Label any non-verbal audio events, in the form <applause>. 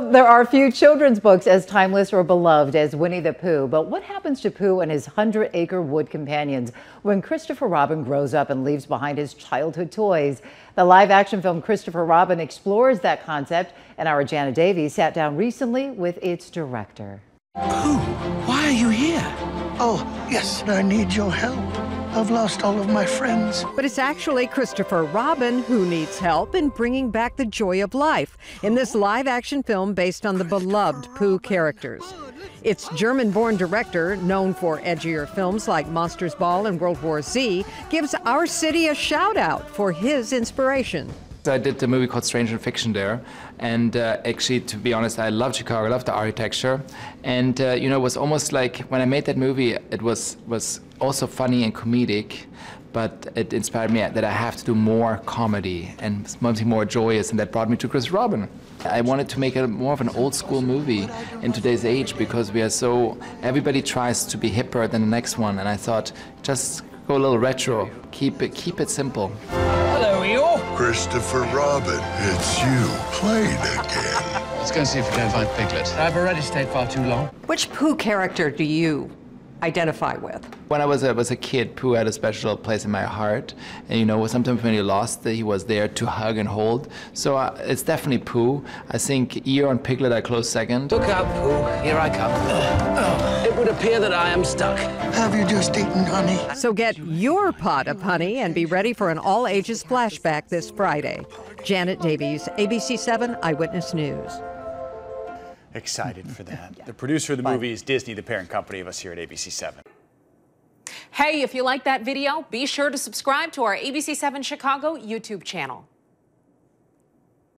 Well, there are few children's books as timeless or beloved as Winnie the Pooh, but what happens to Pooh and his 100 acre wood companions when Christopher Robin grows up and leaves behind his childhood toys? The live action film Christopher Robin explores that concept, and our Janet Davies sat down recently with its director. Pooh, why are you here? Oh, yes, I need your help. I've lost all of my friends. But it's actually Christopher Robin who needs help in bringing back the joy of life in this live action film based on the beloved Pooh characters. Its German born director, known for edgier films like Monsters Ball and World War Z, gives our city a shout out for his inspiration. I did the movie called Stranger Fiction there, and uh, actually, to be honest, I love Chicago. I love the architecture, and uh, you know, it was almost like when I made that movie, it was was also funny and comedic, but it inspired me that I have to do more comedy and something more joyous, and that brought me to Chris Robin. I wanted to make it more of an old school movie in today's age because we are so everybody tries to be hipper than the next one, and I thought just go a little retro, keep it keep it simple. Christopher Robin, it's you playing again. Let's go see if we can find Piglet. I've already stayed far too long. Which Pooh character do you identify with? When I was a, was a kid, Pooh had a special place in my heart. And you know, sometimes when he lost, he was there to hug and hold. So uh, it's definitely Pooh. I think Eeyore and Piglet are close second. Look out, Pooh. Here I come. Oh, it would appear that I am stuck. Have you just eaten honey? So get your pot of honey and be ready for an all ages flashback this Friday. Janet Davies, ABC 7 Eyewitness News. Excited for <laughs> that. The producer of the movie is Disney, the parent company of us here at ABC 7. Hey, if you like that video, be sure to subscribe to our ABC7 Chicago YouTube channel.